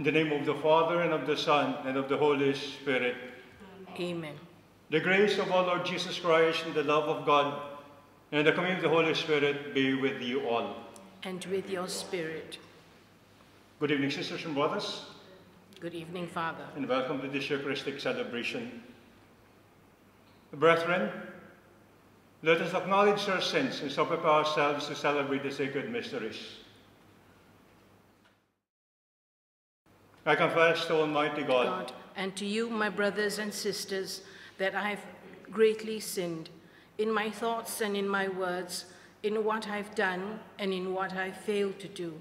In the name of the Father, and of the Son, and of the Holy Spirit. Amen. The grace of our Lord Jesus Christ, and the love of God, and the communion of the Holy Spirit be with you all. And with your spirit. Good evening, sisters and brothers, Good evening, Father. and welcome to this Eucharistic celebration. Brethren, let us acknowledge our sins and so prepare ourselves to celebrate the sacred mysteries. I confess to Almighty God, God, and to you, my brothers and sisters, that I have greatly sinned in my thoughts and in my words, in what I've done and in what I failed to do.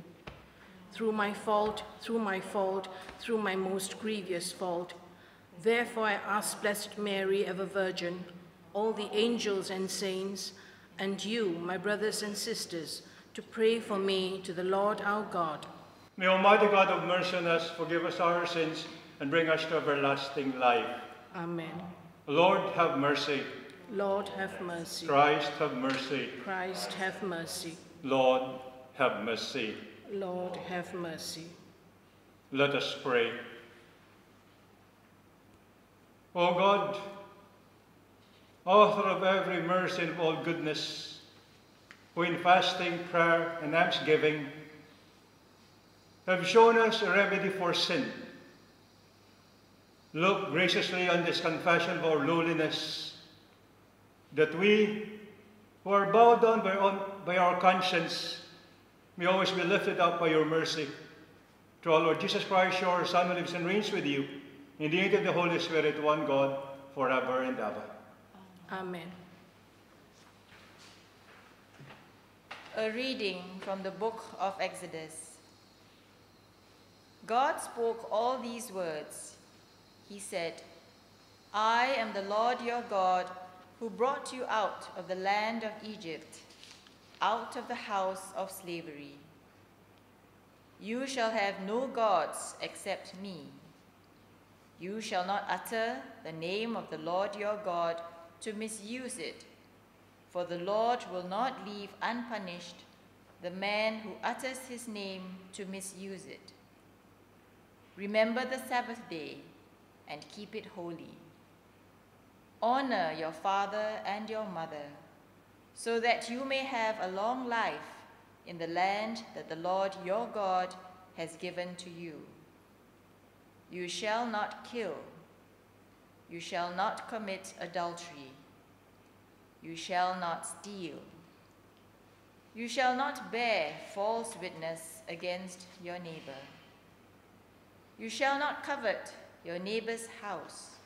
Through my fault, through my fault, through my most grievous fault. Therefore I ask Blessed Mary, ever Virgin, all the angels and saints, and you, my brothers and sisters, to pray for me to the Lord our God. May Almighty God have mercy on us, forgive us our sins, and bring us to everlasting life. Amen. Lord, have mercy. Lord, have mercy. Christ, have mercy. Christ, have mercy. Lord, have mercy. Lord, have mercy. Let us pray. O God, author of every mercy and of all goodness, who in fasting, prayer, and almsgiving have shown us a remedy for sin, look graciously on this confession of our lowliness, that we, who are bowed down by, on, by our conscience, may always be lifted up by your mercy. Through our Lord Jesus Christ, your Son, who lives and reigns with you, in the unity of the Holy Spirit, one God, forever and ever. Amen. A reading from the book of Exodus. God spoke all these words. He said, I am the Lord your God who brought you out of the land of Egypt, out of the house of slavery. You shall have no gods except me. You shall not utter the name of the Lord your God to misuse it, for the Lord will not leave unpunished the man who utters his name to misuse it. Remember the Sabbath day and keep it holy. Honor your father and your mother, so that you may have a long life in the land that the Lord your God has given to you. You shall not kill. You shall not commit adultery. You shall not steal. You shall not bear false witness against your neighbor. You shall not covet your neighbor's house.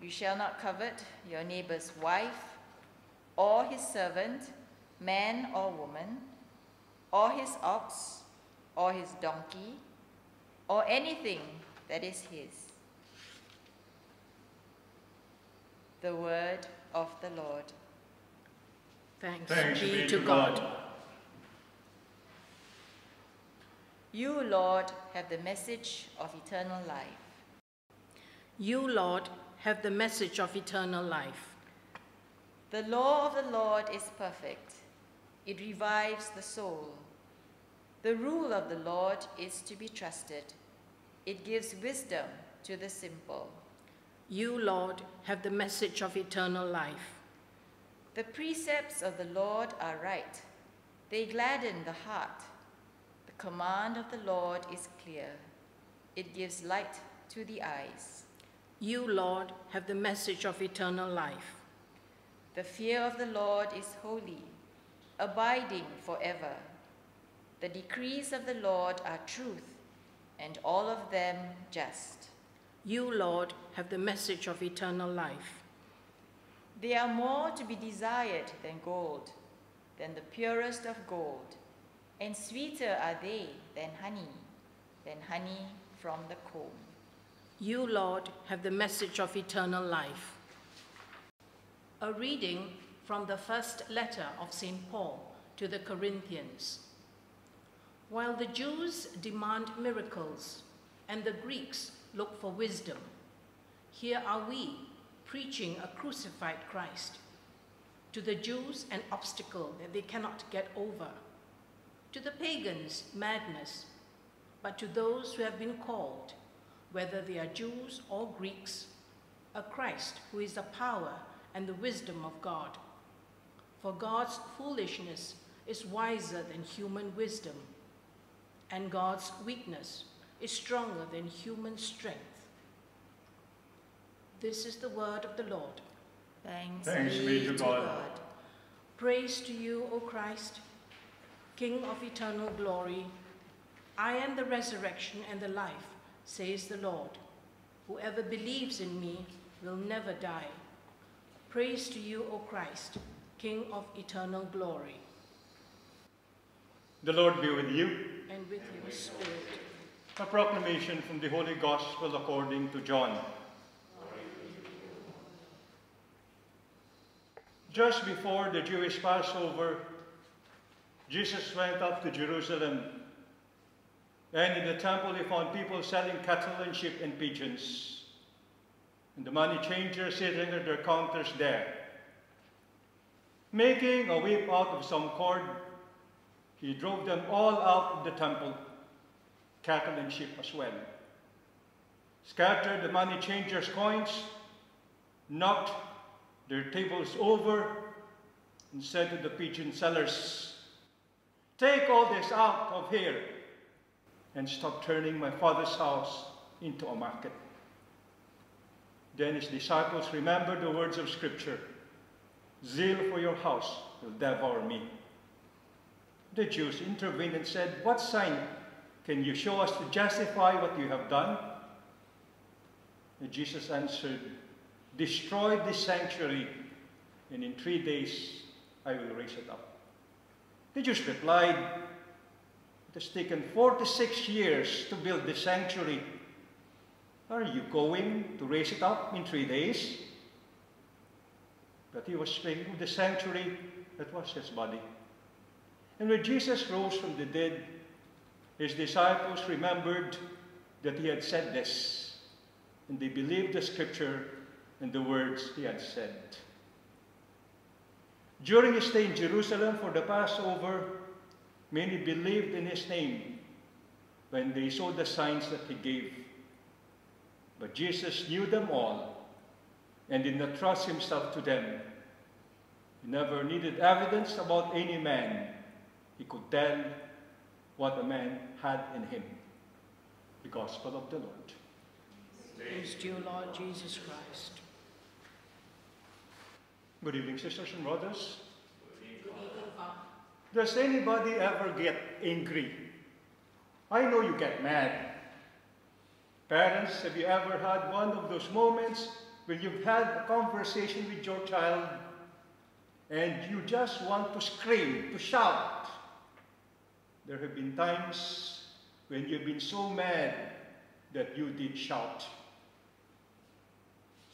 You shall not covet your neighbor's wife, or his servant, man or woman, or his ox, or his donkey, or anything that is his. The word of the Lord. Thanks, Thanks be to God. You, Lord, have the message of eternal life. You, Lord, have the message of eternal life. The law of the Lord is perfect, it revives the soul. The rule of the Lord is to be trusted, it gives wisdom to the simple. You, Lord, have the message of eternal life. The precepts of the Lord are right, they gladden the heart. The command of the Lord is clear, it gives light to the eyes. You, Lord, have the message of eternal life. The fear of the Lord is holy, abiding forever. The decrees of the Lord are truth, and all of them just. You, Lord, have the message of eternal life. They are more to be desired than gold, than the purest of gold, and sweeter are they than honey, than honey from the comb. You, Lord, have the message of eternal life. A reading from the first letter of St. Paul to the Corinthians. While the Jews demand miracles and the Greeks look for wisdom, here are we preaching a crucified Christ. To the Jews, an obstacle that they cannot get over. To the pagans, madness. but to those who have been called, whether they are Jews or Greeks, a Christ who is the power and the wisdom of God. For God's foolishness is wiser than human wisdom, and God's weakness is stronger than human strength. This is the word of the Lord. Thanks, Thanks be to God. Praise to you, O Christ, King of eternal glory. I am the resurrection and the life, says the Lord. Whoever believes in me will never die. Praise to you, O Christ, King of eternal glory. The Lord be with you. And with your spirit. A proclamation from the Holy Gospel according to John. Just before the Jewish Passover, Jesus went up to Jerusalem, and in the temple he found people selling cattle and sheep and pigeons, and the money changers sitting at their counters there. Making a whip out of some cord, he drove them all out of the temple, cattle and sheep as well. Scattered the money changers' coins, knocked their tables over, and said to the pigeon sellers, Take all this out of here and stop turning my father's house into a market. Then his disciples remembered the words of Scripture Zeal for your house will devour me. The Jews intervened and said, What sign can you show us to justify what you have done? And Jesus answered, Destroy this sanctuary, and in three days I will raise it up. The just replied, It has taken 46 years to build this sanctuary. Are you going to raise it up in three days? But he was speaking of the sanctuary that was his body. And when Jesus rose from the dead, his disciples remembered that he had said this, and they believed the scripture and the words he had said. During his stay in Jerusalem for the Passover, many believed in his name when they saw the signs that he gave. But Jesus knew them all and did not trust himself to them. He never needed evidence about any man. He could tell what a man had in him. The Gospel of the Lord. Praise to you, Lord Jesus Christ. Good evening, sisters and brothers. Does anybody ever get angry? I know you get mad. Parents, have you ever had one of those moments when you've had a conversation with your child and you just want to scream, to shout? There have been times when you've been so mad that you did shout.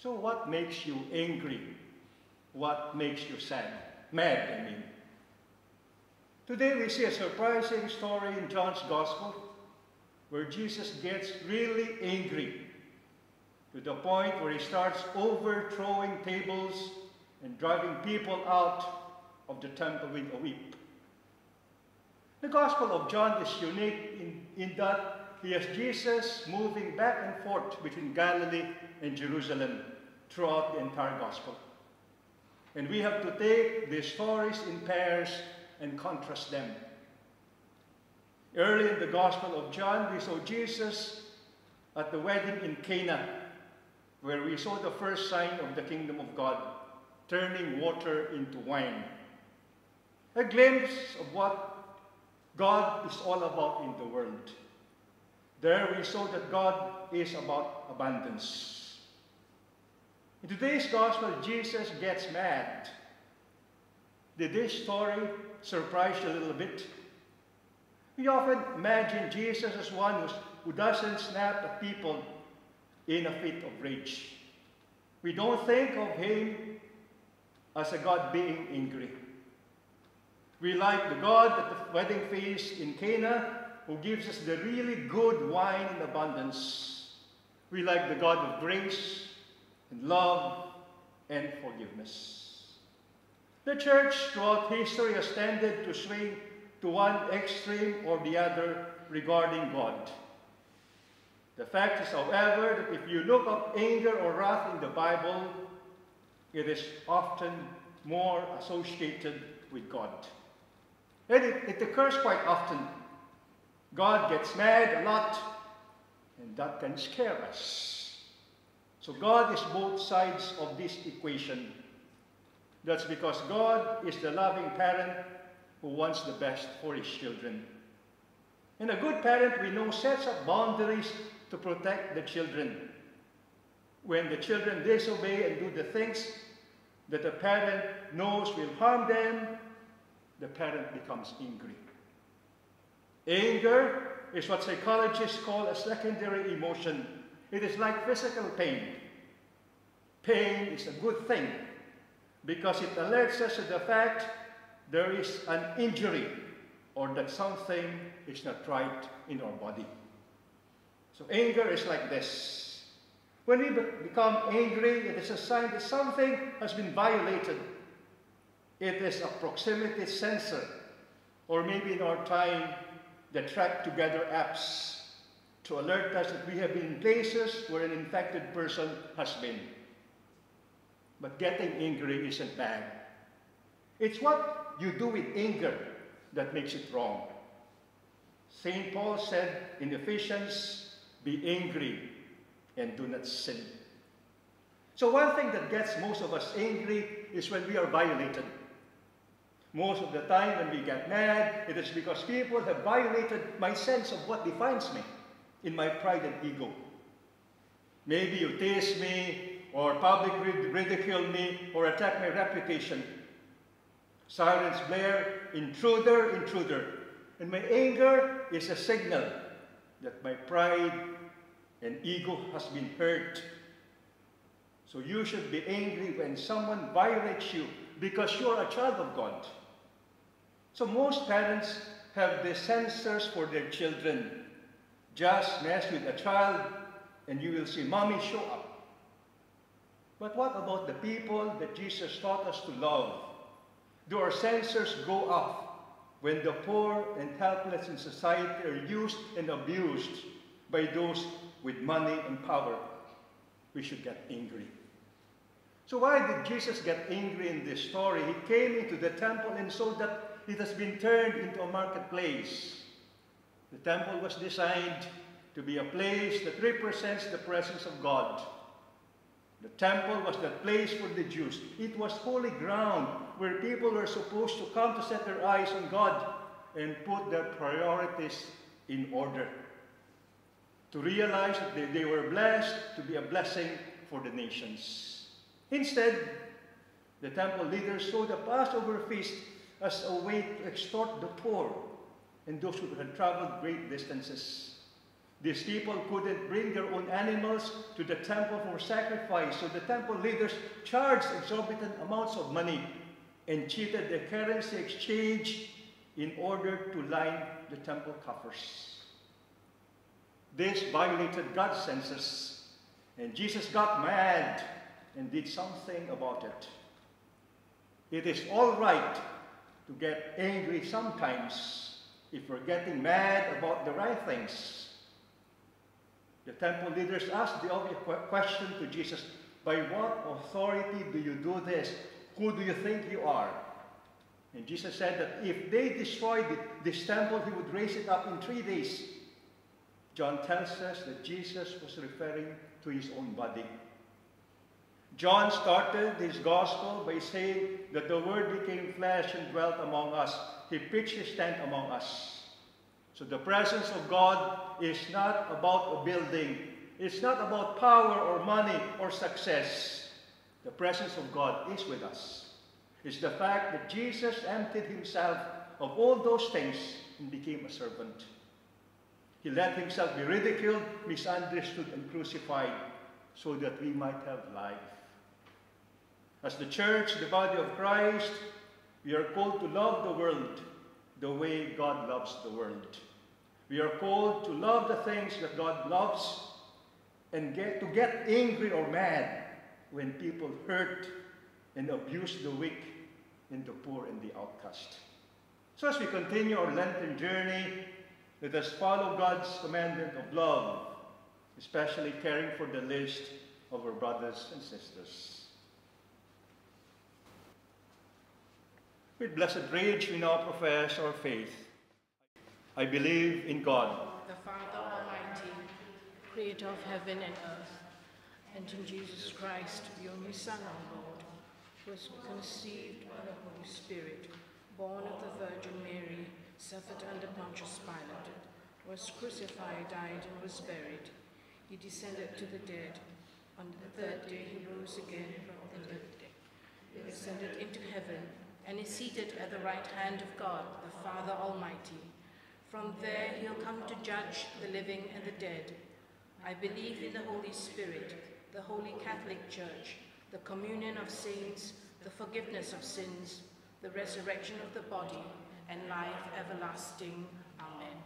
So what makes you angry? What makes you sad? Mad, I mean. Today we see a surprising story in John's Gospel where Jesus gets really angry to the point where he starts overthrowing tables and driving people out of the temple with a whip. The Gospel of John is unique in, in that he has Jesus moving back and forth between Galilee and Jerusalem throughout the entire Gospel. And we have to take these stories in pairs and contrast them. Early in the Gospel of John, we saw Jesus at the wedding in Cana, where we saw the first sign of the kingdom of God, turning water into wine. A glimpse of what God is all about in the world. There we saw that God is about abundance. In today's gospel, Jesus gets mad. Did this story surprise you a little bit? We often imagine Jesus as one who doesn't snap at people in a fit of rage. We don't think of him as a God being angry. We like the God at the wedding feast in Cana who gives us the really good wine in abundance. We like the God of grace and love and forgiveness. The church throughout history has tended to swing to one extreme or the other regarding God. The fact is, however, that if you look up anger or wrath in the Bible, it is often more associated with God. And it, it occurs quite often. God gets mad a lot, and that can scare us. So God is both sides of this equation. That's because God is the loving parent who wants the best for his children. And a good parent, we know, sets up boundaries to protect the children. When the children disobey and do the things that the parent knows will harm them, the parent becomes angry. Anger is what psychologists call a secondary emotion. It is like physical pain. Pain is a good thing because it alerts us to the fact there is an injury or that something is not right in our body. So anger is like this. When we become angry, it is a sign that something has been violated. It is a proximity sensor, or maybe in our time, the TraceTogether apps to alert us that we have been places where an infected person has been. But getting angry isn't bad. It's what you do with anger that makes it wrong. St. Paul said in Ephesians, be angry and do not sin. So one thing that gets most of us angry is when we are violated. Most of the time when we get mad, it is because people have violated my sense of what defines me in my pride and ego. Maybe you tease me, or publicly ridicule me, or attack my reputation. Sirens blare, intruder, intruder. And my anger is a signal that my pride and ego has been hurt. So you should be angry when someone violates you because you're a child of God. So most parents have the sensors for their children. Just mess with a child and you will see mommy show up. But what about the people that Jesus taught us to love? do our sensors go off when the poor and helpless in society are used and abused by those with money and power? We should get angry. So why did Jesus get angry in this story? He came into the temple and saw that it has been turned into a marketplace. The temple was designed to be a place that represents the presence of God. The temple was the place for the Jews. It was holy ground where people were supposed to come to set their eyes on God and put their priorities in order. To realize that they, were blessed to be a blessing for the nations. Instead, the temple leaders saw the Passover feast as a way to extort the poor and those who had traveled great distances. These people couldn't bring their own animals to the temple for sacrifice, so the temple leaders charged exorbitant amounts of money and cheated the currency exchange in order to line the temple coffers. This violated God's census, and Jesus got mad and did something about it. It is all right to get angry sometimes if we're getting mad about the right things. The temple leaders asked the obvious question to Jesus, by what authority do you do this? Who do you think you are? And Jesus said that if they destroyed this temple, he would raise it up in three days. John tells us that Jesus was referring to his own body. John started his gospel by saying that the Word became flesh and dwelt among us. He pitched his tent among us. So the presence of God is not about a building. It's not about power or money or success. The presence of God is with us. It's the fact that Jesus emptied himself of all those things and became a servant. He let himself be ridiculed, misunderstood, and crucified so that we might have life. As the church, the body of Christ, we are called to love the world the way God loves the world. We are called to love the things that God loves and get, to get angry or mad when people hurt and abuse the weak and the poor and the outcast. So as we continue our Lenten journey, let us follow God's commandment of love, especially caring for the least of our brothers and sisters. With blessed rage, we now profess our faith. I believe in God, The Father Almighty, creator of heaven and earth, and in Jesus Christ, the only Son, our Lord, who was conceived by the Holy Spirit, born of the Virgin Mary, suffered under Pontius Pilate, was crucified, died, and was buried. He descended to the dead. On the third day he rose again from the dead. He ascended into heaven and is seated at the right hand of God, the Father Almighty. From there he'll come to judge the living and the dead. I believe in the Holy Spirit, the Holy Catholic Church, the communion of saints, the forgiveness of sins, the resurrection of the body, and life everlasting. Amen.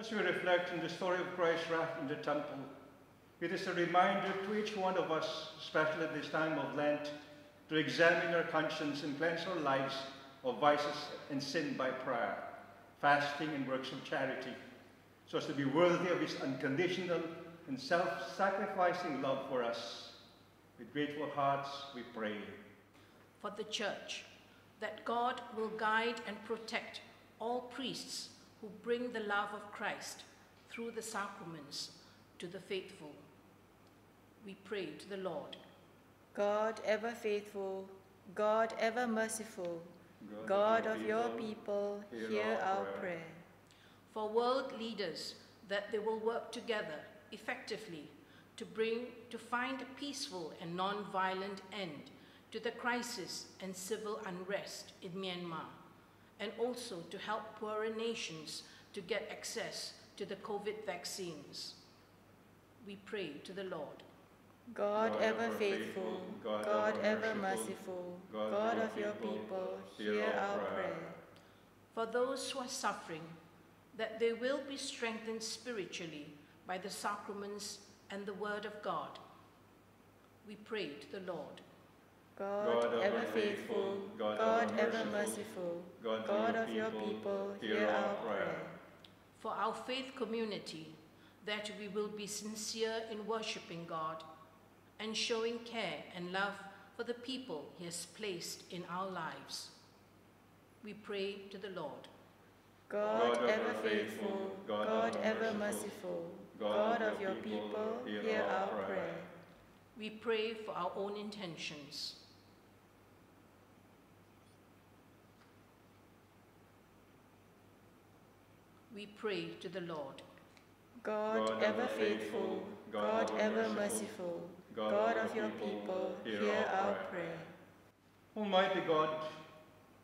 As we reflect on the story of Christ's wrath in the temple, it is a reminder to each one of us, especially at this time of Lent, to examine our conscience and cleanse our lives of vices and sin by prayer, fasting, and works of charity, so as to be worthy of His unconditional and self-sacrificing love for us. With grateful hearts, we pray. For the Church, that God will guide and protect all priests who bring the love of Christ through the sacraments to the faithful. We pray to the Lord. God ever faithful, God ever merciful, God of your people, hear our prayer. for world leaders that they will work together effectively to bring to find a peaceful and non-violent end to the crisis and civil unrest in Myanmar and also to help poorer nations to get access to the COVID vaccines. We pray to the Lord. God ever faithful, God ever merciful, God of your people, hear our prayer. For those who are suffering, that they will be strengthened spiritually by the sacraments and the word of God. We pray to the Lord. God ever faithful, God ever merciful, God of your people, hear our prayer. For our faith community, that we will be sincere in worshiping God and showing care and love for the people He has placed in our lives. We pray to the Lord. God ever faithful, God ever merciful, God of your people, hear our prayer. We pray for our own intentions. We pray to the Lord. God ever faithful, God ever merciful, God of your people, hear our prayer. Almighty God,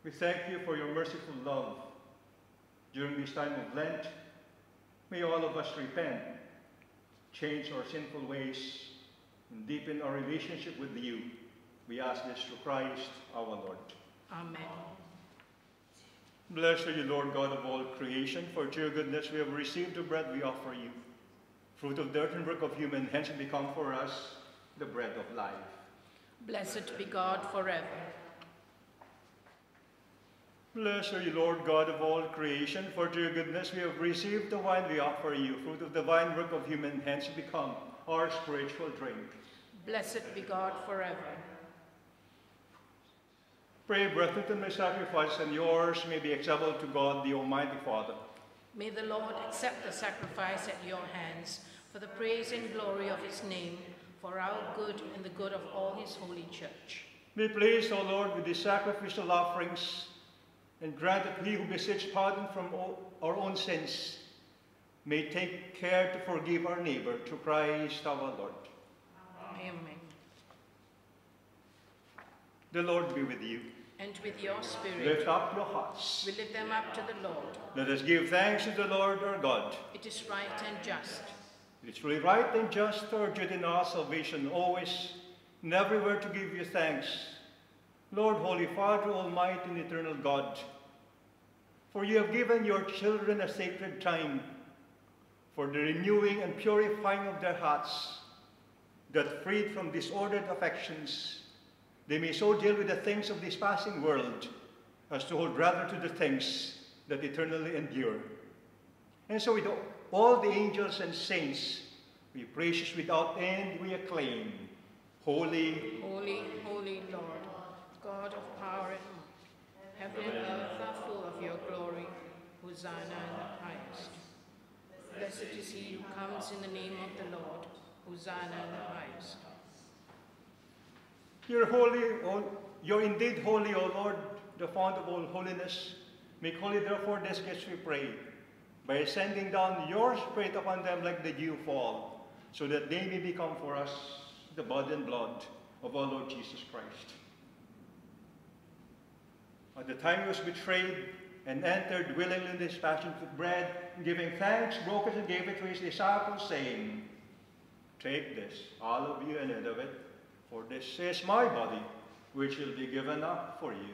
we thank you for your merciful love. During this time of Lent, may all of us repent, change our sinful ways, and deepen our relationship with you. We ask this through Christ our Lord. Amen. Blessed are you, Lord God of all creation, for to your goodness we have received the bread we offer you. Fruit of the earth and work of human hands have become for us the bread of life. Blessed be God forever. Blessed are you, Lord God of all creation, for to your goodness we have received the wine we offer you. Fruit of the vine work of human hands become our spiritual drink. Blessed be God forever. Pray, brethren, that my sacrifice and yours may be acceptable to God, the Almighty Father. May the Lord accept the sacrifice at your hands for the praise and glory of his name, for our good and the good of all his holy church. Be pleased, O Lord, with these sacrificial offerings, and grant that we who beseech pardon from our own sins may take care to forgive our neighbor to Christ our Lord. Amen. The Lord be with you. And with your spirit, Lift up your hearts. we lift them up to the Lord. Let us give thanks to the Lord our God. It is right and just. It is truly right and just, our duty in our salvation, always and everywhere to give you thanks. Lord, Holy Father, Almighty and Eternal God, for you have given your children a sacred time for the renewing and purifying of their hearts, that freed from disordered affections, they may so deal with the things of this passing world as to hold rather to the things that eternally endure. And so with all the angels and saints, we praise you without end, we acclaim, Holy, Holy, holy Lord, God of power and might, heaven and earth are full of your glory. Hosanna in the highest. Blessed is he who comes in the name of the Lord. Hosanna in the highest. You're holy, o, you're indeed holy, O Lord, the fount of all holiness. Make holy therefore this gifts we pray, by sending down your Spirit upon them like the dew fall, so that they may become for us the body and blood of our Lord Jesus Christ. At the time he was betrayed and entered willingly in this passion took bread, giving thanks, broke it and gave it to his disciples, saying, Take this, all of you, and eat of it, for this is my body, which will be given up for you.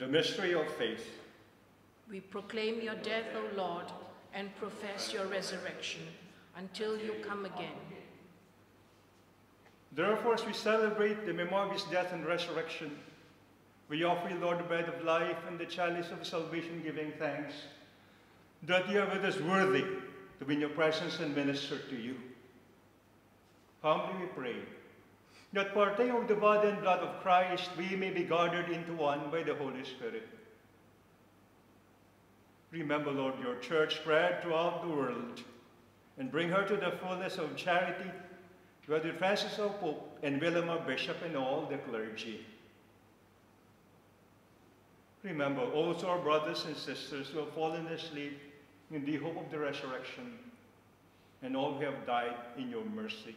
The mystery of faith. We proclaim your death, O Lord, and profess your resurrection until you come again. Therefore, as we celebrate the memory of his death and resurrection, we offer you, Lord, the bread of life and the chalice of salvation, giving thanks that you are with us worthy to be in your presence and minister to you. Humbly we pray that partaking of the body and blood of Christ, we may be gathered into one by the Holy Spirit. Remember, Lord, your church spread throughout the world and bring her to the fullness of charity, with Francis our Pope and William our Bishop and all the clergy. Remember also our brothers and sisters who have fallen asleep in the hope of the resurrection, and all who have died in your mercy.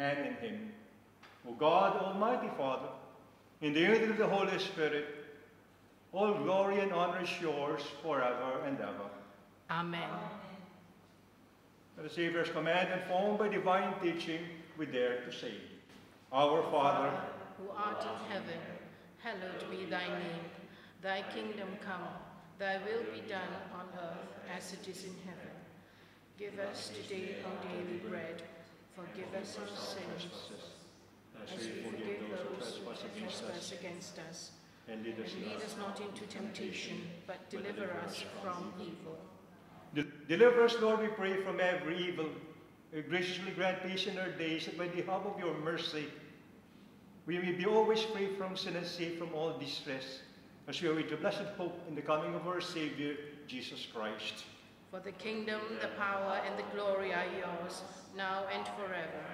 and in him. O God, Almighty Father, in the unity of the Holy Spirit, all glory and honor is yours forever and ever. Amen. At the Savior's command and formed by divine teaching, we dare to say, Our Father, who art in heaven, hallowed be thy name. Thy kingdom come, thy will be done on earth as it is in heaven. Give us today our daily bread. Forgive us our sins, as we forgive those who trespass against us. and lead And us lead not. us not into temptation, but deliver us from evil. Deliver us, Lord, we pray, from every evil. Graciously grant peace in our days, that by the help of your mercy, we may be always free from sin and safe from all distress, as we await the blessed hope in the coming of our Savior, Jesus Christ. For the kingdom, the power, and the glory are yours, now and forever.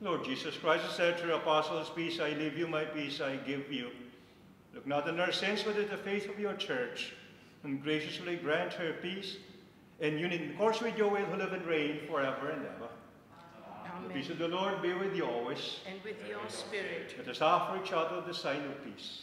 Lord Jesus Christ, said to your apostles, Peace I leave you, my peace I give you. Look not on our sins, but at the faith of your church, and graciously grant her peace, and union in course with your will, who live and reign forever and ever. Amen. The peace of the Lord be with you always. And with your spirit. Let us offer each other the sign of peace.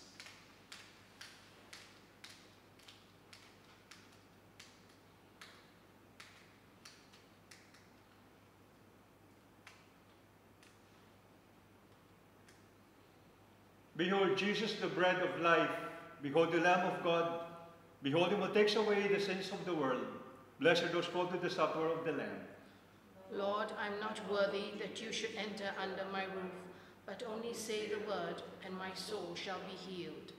Behold Jesus, the bread of life. Behold the Lamb of God. Behold him who takes away the sins of the world. Blessed are those called to the supper of the Lamb. Lord, I'm not worthy that you should enter under my roof, but only say the word, and my soul shall be healed.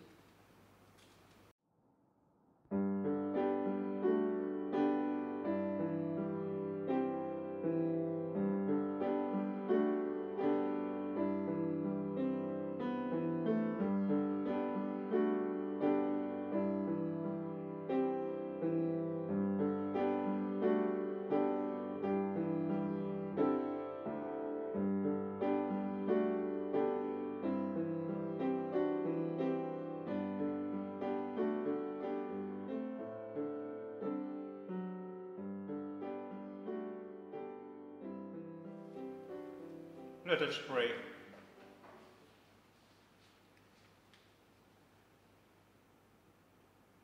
Let us pray.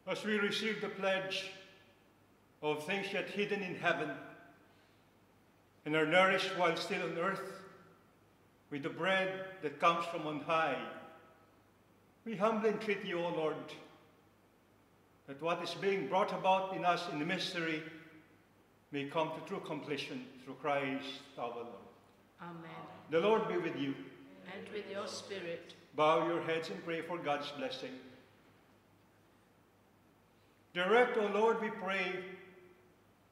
As we receive the pledge of things yet hidden in heaven and are nourished while still on earth with the bread that comes from on high, we humbly entreat you, O Lord, that what is being brought about in us in the mystery may come to true completion through Christ our Lord. Amen. The Lord be with you. And with your spirit, Bow your heads and pray for God's blessing. Direct, O Lord, we pray,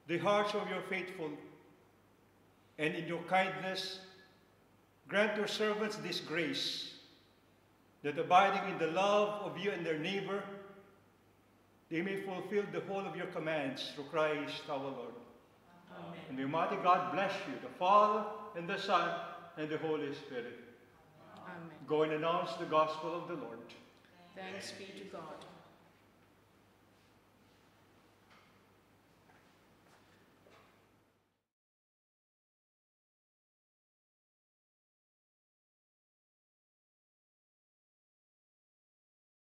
the hearts of your faithful, and in your kindness, grant your servants this grace, that abiding in the love of you and their neighbor, they may fulfill the whole of your commands through Christ our Lord. Amen. And may Almighty God bless you, the Father, and the Son, and the Holy Spirit. Amen. Go and announce the gospel of the Lord. Thanks be to God.